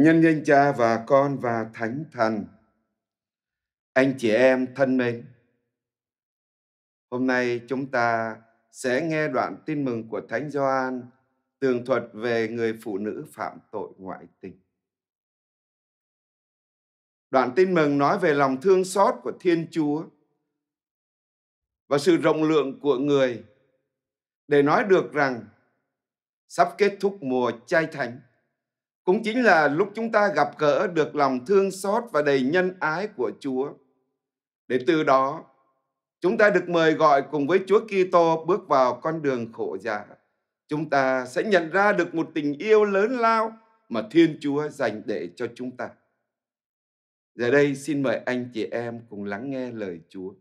Nhân danh Cha và Con và Thánh Thần. Anh chị em thân mến, hôm nay chúng ta sẽ nghe đoạn tin mừng của Thánh Gioan tường thuật về người phụ nữ phạm tội ngoại tình. Đoạn tin mừng nói về lòng thương xót của Thiên Chúa và sự rộng lượng của người để nói được rằng sắp kết thúc mùa chay thánh cũng chính là lúc chúng ta gặp gỡ được lòng thương xót và đầy nhân ái của Chúa. Để từ đó, chúng ta được mời gọi cùng với Chúa Kitô bước vào con đường khổ giả. Chúng ta sẽ nhận ra được một tình yêu lớn lao mà Thiên Chúa dành để cho chúng ta. Giờ đây xin mời anh chị em cùng lắng nghe lời Chúa.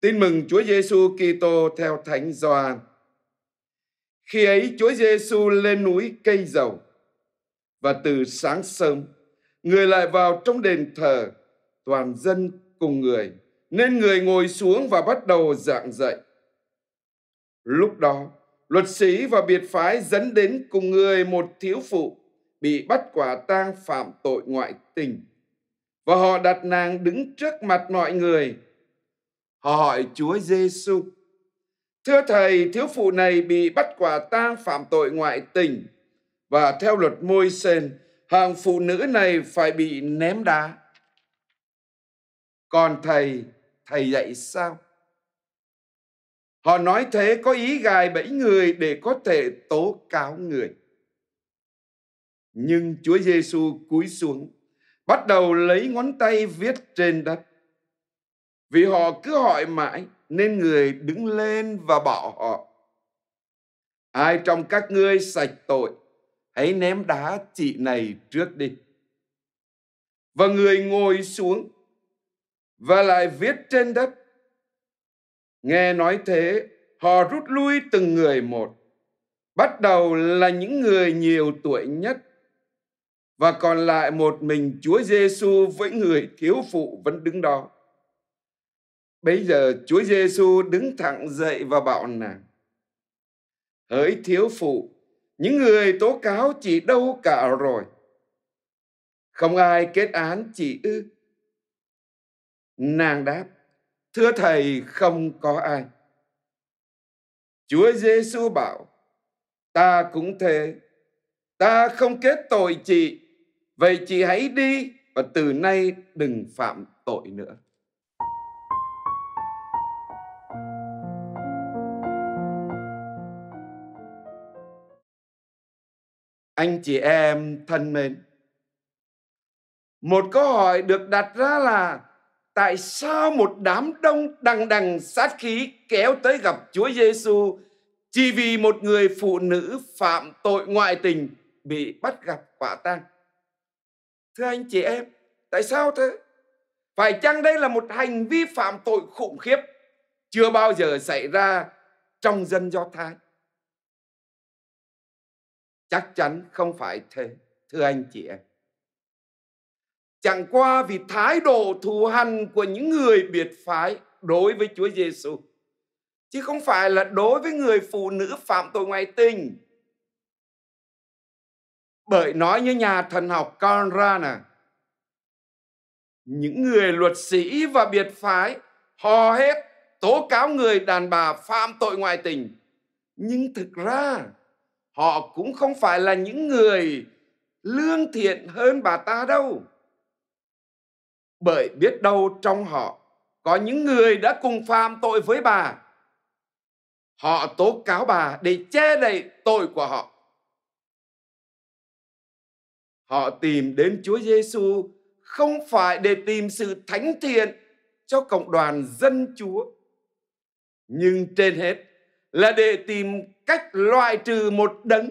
Tin mừng Chúa Giêsu Kitô theo Thánh Gioan. Khi ấy Chúa Giêsu lên núi cây dầu, và từ sáng sớm, người lại vào trong đền thờ, toàn dân cùng người, nên người ngồi xuống và bắt đầu giảng dạy. Lúc đó, luật sĩ và biệt phái dẫn đến cùng người một thiếu phụ bị bắt quả tang phạm tội ngoại tình, và họ đặt nàng đứng trước mặt mọi người. Họ hỏi Chúa Giêsu: Thưa thầy, thiếu phụ này bị bắt quả tang phạm tội ngoại tình và theo luật môi sen, hàng phụ nữ này phải bị ném đá. Còn thầy, thầy dạy sao? Họ nói thế có ý gài bẫy người để có thể tố cáo người. Nhưng Chúa Giêsu cúi xuống, bắt đầu lấy ngón tay viết trên đất. Vì họ cứ hỏi mãi, nên người đứng lên và bảo họ, ai trong các ngươi sạch tội, hãy ném đá chị này trước đi và người ngồi xuống và lại viết trên đất, nghe nói thế, họ rút lui từng người một, bắt đầu là những người nhiều tuổi nhất, và còn lại một mình Chúa Giêsu với người thiếu phụ vẫn đứng đó. Bây giờ Chúa Giêsu đứng thẳng dậy và bảo nàng. Hỡi thiếu phụ, những người tố cáo chị đâu cả rồi. Không ai kết án chị ư. Nàng đáp, thưa thầy không có ai. Chúa Giêsu bảo, ta cũng thế, ta không kết tội chị, vậy chị hãy đi và từ nay đừng phạm tội nữa. Anh chị em thân mến, một câu hỏi được đặt ra là tại sao một đám đông đằng đằng sát khí kéo tới gặp Chúa Giêsu chỉ vì một người phụ nữ phạm tội ngoại tình bị bắt gặp quả tang? Thưa anh chị em, tại sao thế? Phải chăng đây là một hành vi phạm tội khủng khiếp chưa bao giờ xảy ra trong dân Do Thái? Chắc chắn không phải thế thưa anh chị em. Chẳng qua vì thái độ thù hằn của những người biệt phái đối với Chúa Giêsu chứ không phải là đối với người phụ nữ phạm tội ngoại tình. Bởi nói như nhà thần học Conrad nè, những người luật sĩ và biệt phái hò hết tố cáo người đàn bà phạm tội ngoại tình. Nhưng thực ra họ cũng không phải là những người lương thiện hơn bà ta đâu. Bởi biết đâu trong họ có những người đã cùng phạm tội với bà. Họ tố cáo bà để che đậy tội của họ. Họ tìm đến Chúa Giêsu không phải để tìm sự thánh thiện cho cộng đoàn dân Chúa. Nhưng trên hết là để tìm cách loại trừ một đấng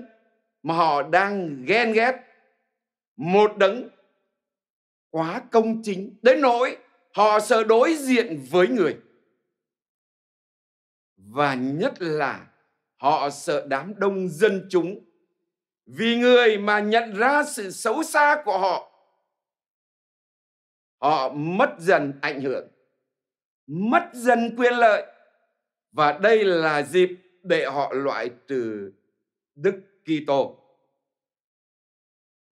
mà họ đang ghen ghét. Một đấng quá công chính, đến nỗi họ sợ đối diện với người. Và nhất là họ sợ đám đông dân chúng. Vì người mà nhận ra sự xấu xa của họ họ mất dần ảnh hưởng, mất dần quyền lợi. Và đây là dịp để họ loại trừ Đức Kitô.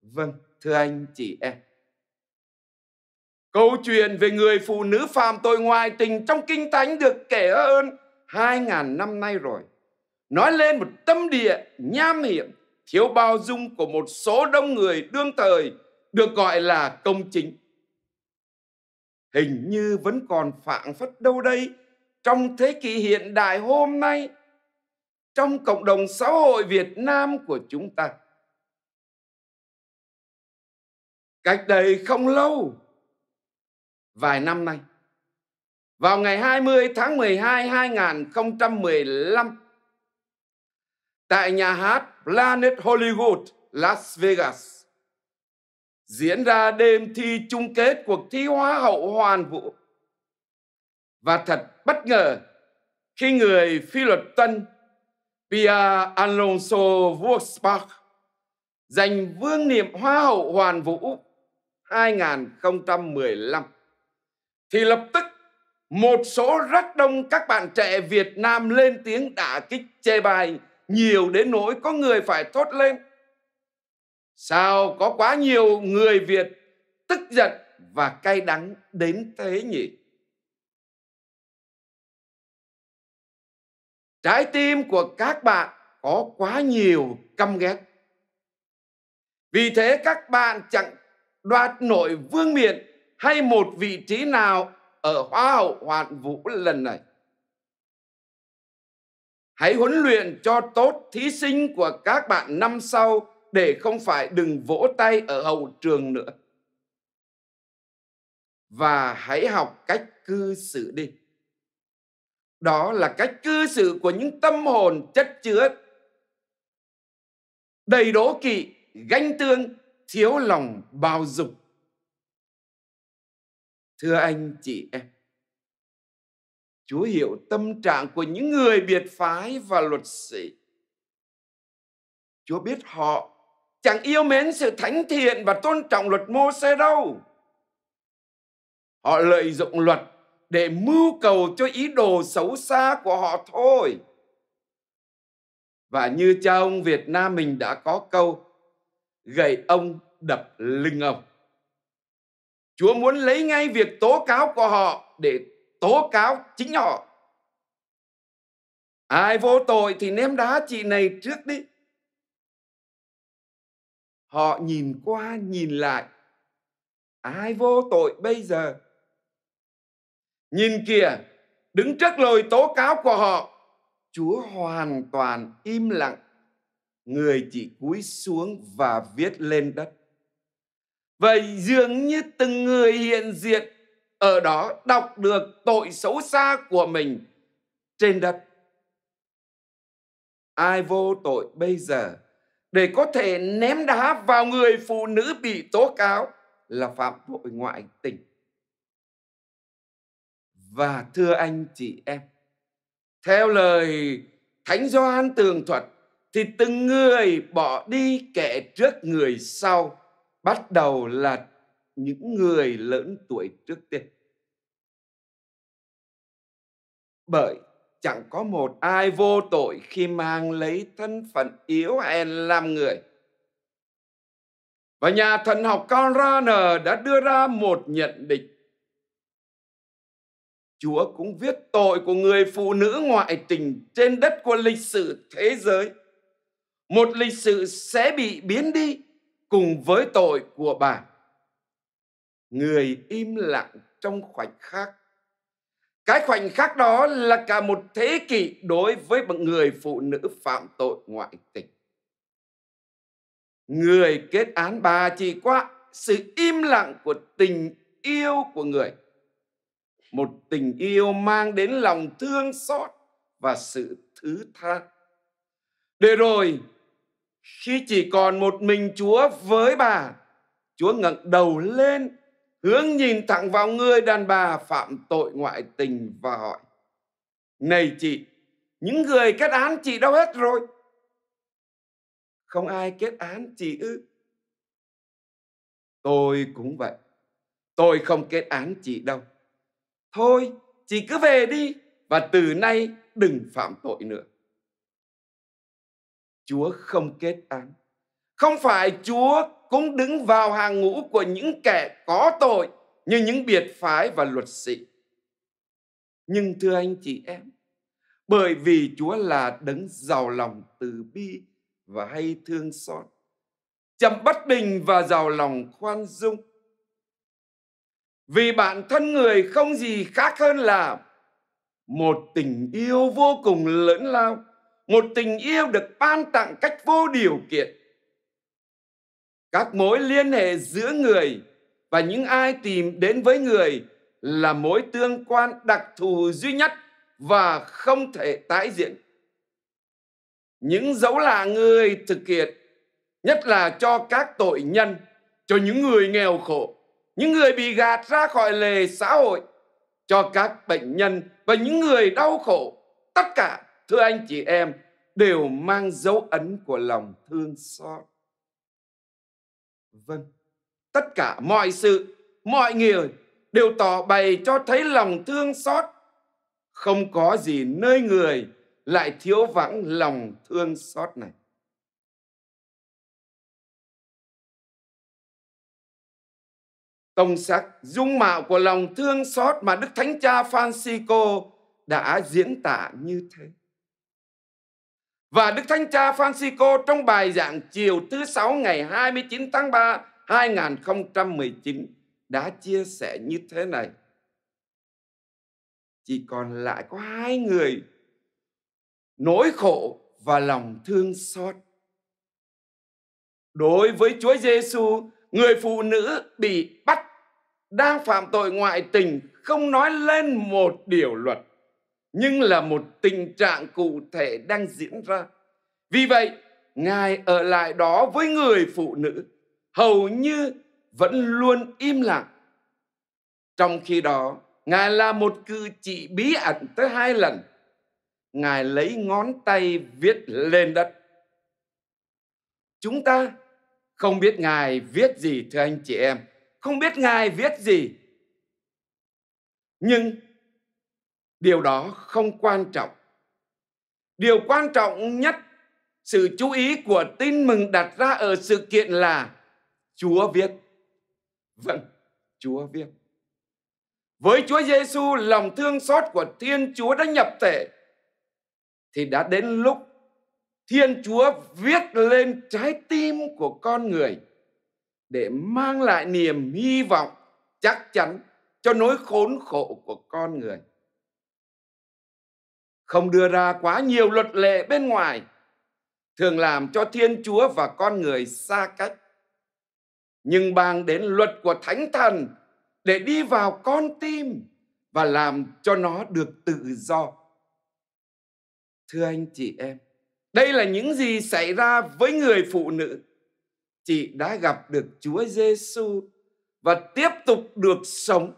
Vâng, thưa anh chị em. Câu chuyện về người phụ nữ phạm tội ngoại tình trong Kinh Thánh được kể hơn 2.000 năm nay rồi. Nói lên một tâm địa nham hiểm, thiếu bao dung của một số đông người đương thời được gọi là công chính. Hình như vẫn còn phản phất đâu đây trong thế kỷ hiện đại hôm nay trong cộng đồng xã hội Việt Nam của chúng ta. Cách đây không lâu, vài năm nay, vào ngày 20 tháng 12 2015, tại nhà hát Planet Hollywood, Las Vegas, diễn ra đêm thi chung kết cuộc thi Hoa hậu Hoàn vũ. Và thật bất ngờ khi người phi luật tân Pia Alonso Wurzbach giành vương niệm Hoa hậu Hoàn vũ 2015 thì lập tức, một số rất đông các bạn trẻ Việt Nam lên tiếng đả kích, chê bài nhiều đến nỗi có người phải thốt lên. Sao có quá nhiều người Việt tức giận và cay đắng đến thế nhỉ? Trái tim của các bạn có quá nhiều căm ghét. Vì thế các bạn chẳng đoạt nổi vương miện hay một vị trí nào ở Hoa hậu Hoàn Vũ lần này. Hãy huấn luyện cho tốt thí sinh của các bạn năm sau để không phải đừng vỗ tay ở hậu trường nữa. Và hãy học cách cư xử đi. Đó là cách cư xử của những tâm hồn chất chứa đầy đố kỵ, ganh tương, thiếu lòng bao dung. Thưa anh chị em, Chúa hiểu tâm trạng của những người biệt phái và luật sĩ. Chúa biết họ chẳng yêu mến sự thánh thiện và tôn trọng luật mô xe đâu. Họ lợi dụng luật để mưu cầu cho ý đồ xấu xa của họ thôi. Và như cha ông Việt Nam mình đã có câu, gậy ông đập lưng ông. Chúa muốn lấy ngay việc tố cáo của họ để tố cáo chính họ. Ai vô tội thì ném đá chị này trước đi. Họ nhìn qua nhìn lại. Ai vô tội bây giờ? Nhìn kìa, đứng trước lời tố cáo của họ, Chúa hoàn toàn im lặng. Người chỉ cúi xuống và viết lên đất. Vậy dường như từng người hiện diện ở đó đọc được tội xấu xa của mình trên đất. Ai vô tội bây giờ để có thể ném đá vào người phụ nữ bị tố cáo là phạm tội ngoại tình. Và thưa anh chị em, theo lời Thánh Gioan tường thuật thì từng người bỏ đi kẻ trước người sau, bắt đầu là những người lớn tuổi trước tiên. Bởi chẳng có một ai vô tội khi mang lấy thân phận yếu hèn làm người. Và nhà thần học Conraner đã đưa ra một nhận định Chúa cũng viết tội của người phụ nữ ngoại tình trên đất của lịch sử thế giới. Một lịch sử sẽ bị biến đi cùng với tội của bà. Người im lặng trong khoảnh khắc. Cái khoảnh khắc đó là cả một thế kỷ đối với một người phụ nữ phạm tội ngoại tình. Người kết án bà chỉ qua sự im lặng của tình yêu của người một tình yêu mang đến lòng thương xót và sự thứ tha. Để rồi, khi chỉ còn một mình Chúa với bà, Chúa ngẩng đầu lên, hướng nhìn thẳng vào người đàn bà phạm tội ngoại tình và hỏi, Này chị, những người kết án chị đâu hết rồi? Không ai kết án chị ư? Tôi cũng vậy. Tôi không kết án chị đâu Thôi, chị cứ về đi và từ nay đừng phạm tội nữa. Chúa không kết án. Không phải Chúa cũng đứng vào hàng ngũ của những kẻ có tội như những biệt phái và luật sĩ. Nhưng thưa anh chị em, bởi vì Chúa là đấng giàu lòng từ bi và hay thương xót, chậm bất bình và giàu lòng khoan dung. Vì bản thân người không gì khác hơn là một tình yêu vô cùng lớn lao, một tình yêu được ban tặng cách vô điều kiện. Các mối liên hệ giữa người và những ai tìm đến với người là mối tương quan đặc thù duy nhất và không thể tái diễn. Những dấu lạ người thực hiện, nhất là cho các tội nhân, cho những người nghèo khổ, những người bị gạt ra khỏi lề xã hội, cho các bệnh nhân và những người đau khổ. Tất cả, thưa anh chị em, đều mang dấu ấn của lòng thương xót. Vâng, tất cả mọi sự, mọi người đều tỏ bày cho thấy lòng thương xót. Không có gì nơi người lại thiếu vắng lòng thương xót này. Tông sắc dung mạo của lòng thương xót mà Đức Thánh Cha Francisco đã diễn tả như thế. Và Đức Thánh Cha Francisco trong bài giảng chiều thứ Sáu ngày 29 tháng 3 2019 đã chia sẻ như thế này. Chỉ còn lại có hai người nỗi khổ và lòng thương xót. Đối với Chúa Giêsu, người phụ nữ bị bắt đang phạm tội ngoại tình không nói lên một điều luật nhưng là một tình trạng cụ thể đang diễn ra. Vì vậy, Ngài ở lại đó với người phụ nữ hầu như vẫn luôn im lặng. Trong khi đó, Ngài là một cử chỉ bí ẩn tới hai lần. Ngài lấy ngón tay viết lên đất. Chúng ta không biết Ngài viết gì thưa anh chị em, không biết Ngài viết gì. Nhưng điều đó không quan trọng. Điều quan trọng nhất sự chú ý của tin mừng đặt ra ở sự kiện là Chúa viết. Vâng, Chúa viết. Với Chúa Giêsu, lòng thương xót của Thiên Chúa đã nhập thể thì đã đến lúc Thiên Chúa viết lên trái tim của con người để mang lại niềm hy vọng chắc chắn cho nỗi khốn khổ của con người. Không đưa ra quá nhiều luật lệ bên ngoài thường làm cho Thiên Chúa và con người xa cách. Nhưng bàn đến luật của Thánh Thần để đi vào con tim và làm cho nó được tự do. Thưa anh chị em, đây là những gì xảy ra với người phụ nữ. Chị đã gặp được Chúa Giêsu và tiếp tục được sống.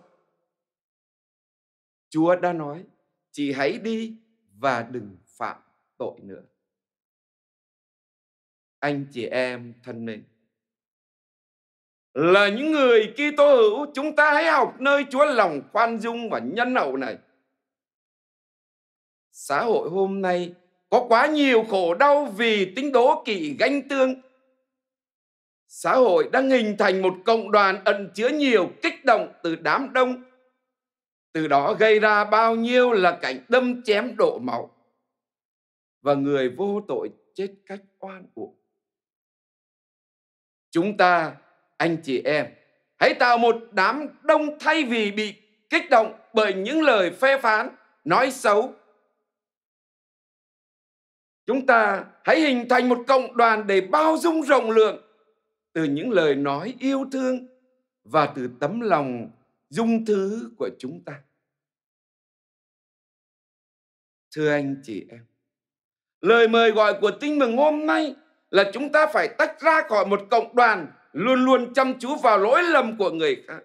Chúa đã nói, chị hãy đi và đừng phạm tội nữa. Anh chị em thân mến, là những người Kitô hữu chúng ta hãy học nơi Chúa lòng khoan dung và nhân hậu này. Xã hội hôm nay có quá nhiều khổ đau vì tính đố kỵ ganh tương. Xã hội đang hình thành một cộng đoàn ẩn chứa nhiều kích động từ đám đông. Từ đó gây ra bao nhiêu là cảnh đâm chém đổ máu. Và người vô tội chết cách oan uổng. Chúng ta, anh chị em, hãy tạo một đám đông thay vì bị kích động bởi những lời phê phán, nói xấu chúng ta hãy hình thành một cộng đoàn để bao dung rộng lượng từ những lời nói yêu thương và từ tấm lòng dung thứ của chúng ta thưa anh chị em lời mời gọi của tin mừng hôm nay là chúng ta phải tách ra khỏi một cộng đoàn luôn luôn chăm chú vào lỗi lầm của người khác.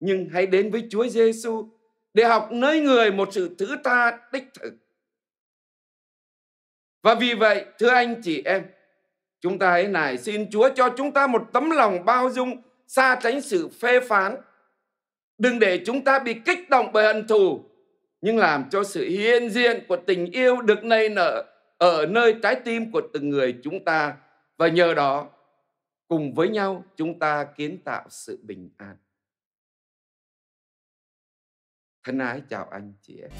Nhưng hãy đến với Chúa Giêsu để học nơi người một sự thứ tha đích thực. Và vì vậy, thưa anh chị em, chúng ta hãy nài xin Chúa cho chúng ta một tấm lòng bao dung, xa tránh sự phê phán. Đừng để chúng ta bị kích động bởi hận thù, nhưng làm cho sự hiện diện của tình yêu được nảy nở ở nơi trái tim của từng người chúng ta. Và nhờ đó cùng với nhau chúng ta kiến tạo sự bình an. Thân ái chào anh chị em.